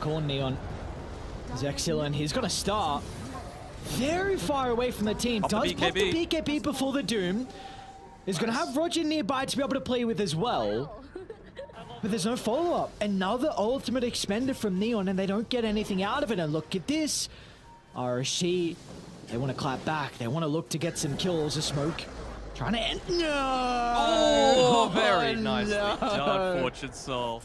Corn Neon. Zexilin, he's going to start very far away from the team. does the Does pop the BKB. Before the Doom. He's going to have Roger nearby to be able to play with as well. But there's no follow-up. Another ultimate expender from Neon, and they don't get anything out of it. And look at this. RSG, they want to clap back. They want to look to get some kills. A smoke. Trying to end. No! Oh, very nicely no. done, Fortune Soul.